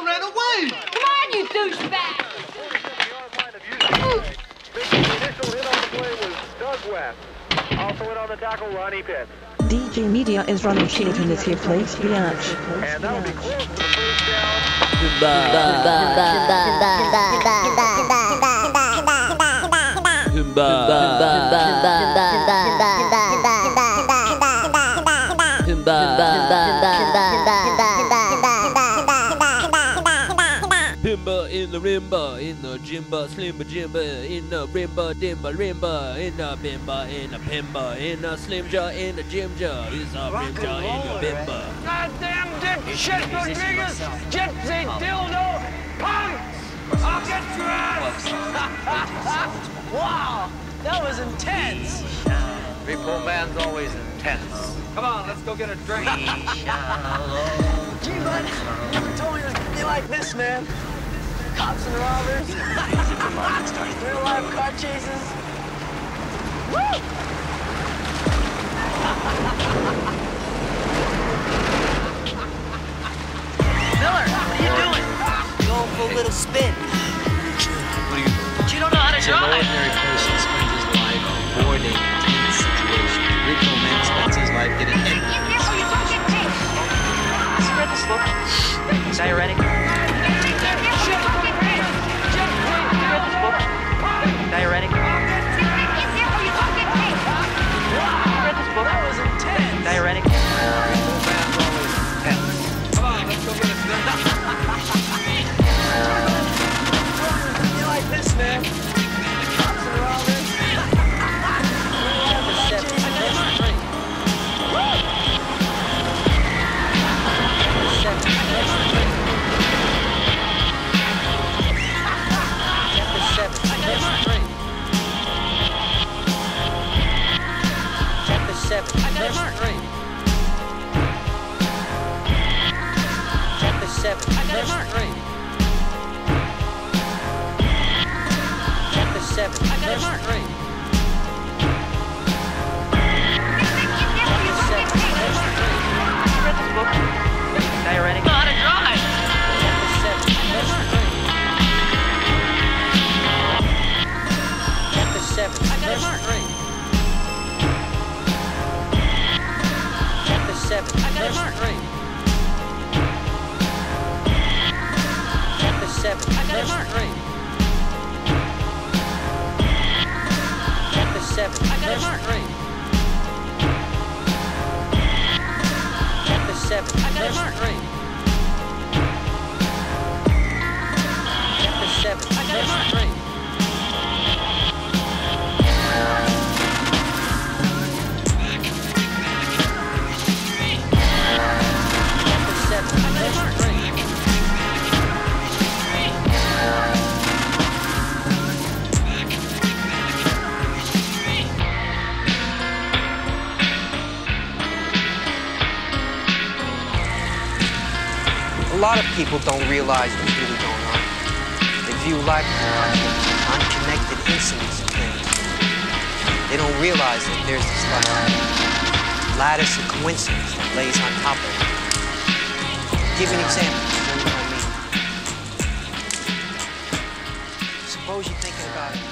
marching. All ran away. Come on, you douchebag. initial hit on the play was Doug West. Also in on the tackle, Ronnie Pitts. DG Media is running alternative place reaction. And that'll be close to the first down. Himba in the rimba, in the jimba, slimba jimba, in the rimba, dimba, rimba, in the bimba, in the pimba, in the slimja, in the jimja, is a rimja, in the bimba. Eh? Goddamn dipshit Rodriguez, gypsy dildo, punk! I'll get your ass! wow, that was intense. Repo man's always intense. Come on, let's go get a drink. Gee, bud, never told me it was gonna be like this, man. Cops and robbers. Real life car chases. Woo! Miller, what are you doing? Going for a little spin. What do you But you don't know how to drive. Diuretic? seven. I got Three. Chapter seven. I got a. Chapter seven. Three. Chapter seven. I got Chapter seven. Three. seven. I got three. Chapter seven. I got three. Chapter seven. I got three. Chapter seven. I got Three. A lot of people don't realize what's really going on. They view life as unconnected incidents of things. They don't realize that there's this like lattice of coincidence that lays on top of it. Give an example. you what I mean. Suppose you're thinking about shrimp.